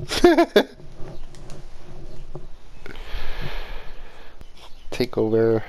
Take over.